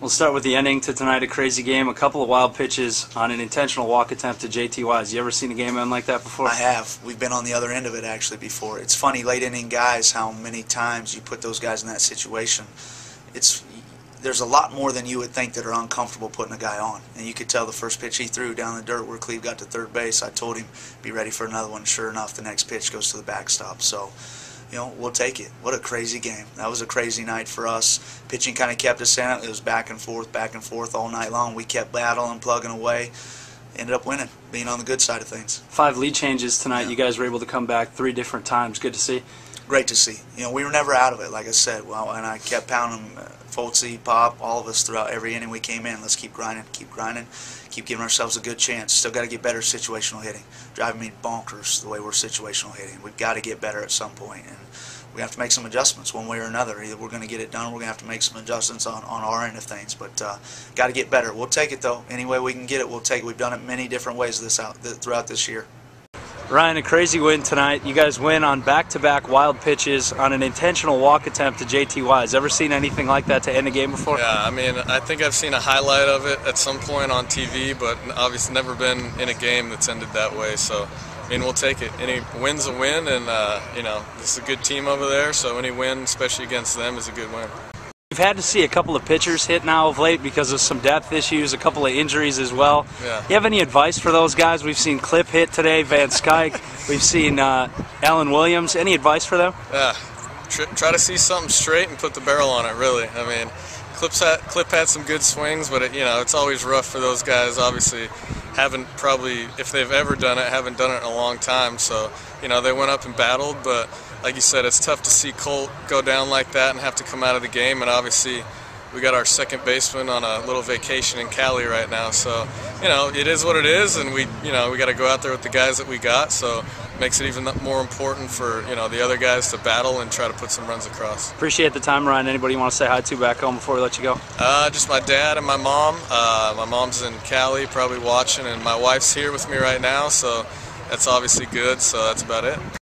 We'll start with the ending to tonight. A crazy game. A couple of wild pitches on an intentional walk attempt to JT Wise. You ever seen a game end like that before? I have. We've been on the other end of it actually before. It's funny, late inning guys, how many times you put those guys in that situation. It's there's a lot more than you would think that are uncomfortable putting a guy on. And you could tell the first pitch he threw down the dirt where Cleve got to third base. I told him be ready for another one. Sure enough, the next pitch goes to the backstop. So you know, we'll take it. What a crazy game. That was a crazy night for us. Pitching kind of kept us in it. It was back and forth, back and forth all night long. We kept battling, plugging away. Ended up winning, being on the good side of things. Five lead changes tonight. Yeah. You guys were able to come back three different times. Good to see. Great to see. You know, we were never out of it, like I said. Well, and I kept pounding uh, Foltzy, Pop, all of us throughout every inning we came in. Let's keep grinding, keep grinding, keep giving ourselves a good chance. Still got to get better situational hitting. Driving me bonkers the way we're situational hitting. We've got to get better at some point, and we have to make some adjustments one way or another. Either we're going to get it done, or we're going to have to make some adjustments on, on our end of things. But uh, got to get better. We'll take it though. Any way we can get it, we'll take it. We've done it many different ways this out th- throughout this year. Ryan, a crazy win tonight. You guys win on back-to-back wild pitches on an intentional walk attempt to JT Wise. Ever seen anything like that to end a game before? Yeah, I mean, I think I've seen a highlight of it at some point on TV, but obviously never been in a game that's ended that way. So, I mean, we'll take it. Any win's a win, and uh, you know, this is a good team over there. So any win, especially against them, is a good win. We've had to see a couple of pitchers hit now of late because of some depth issues, a couple of injuries as well. Yeah. You have any advice for those guys? We've seen Clip hit today, Van Skyke. We've seen uh, Alan Williams. Any advice for them? Yeah, try, try to see something straight and put the barrel on it. Really, I mean, Clip's had, Clip had some good swings, but it, you know, it's always rough for those guys. Obviously, haven't probably, if they've ever done it, haven't done it in a long time. So, you know, they went up and battled, but like you said, it's tough to see Colt go down like that and have to come out of the game. And obviously, we got our second baseman on a little vacation in Cali right now. So, you know, it is what it is, and we, you know, we got to go out there with the guys that we got. So, it makes it even more important for you know the other guys to battle and try to put some runs across. Appreciate the time, Ryan. Anybody you want to say hi to back home before we let you go? Uh, just my dad and my mom. Uh, my mom's in Cali, probably watching, and my wife's here with me right now. So, that's obviously good. So that's about it.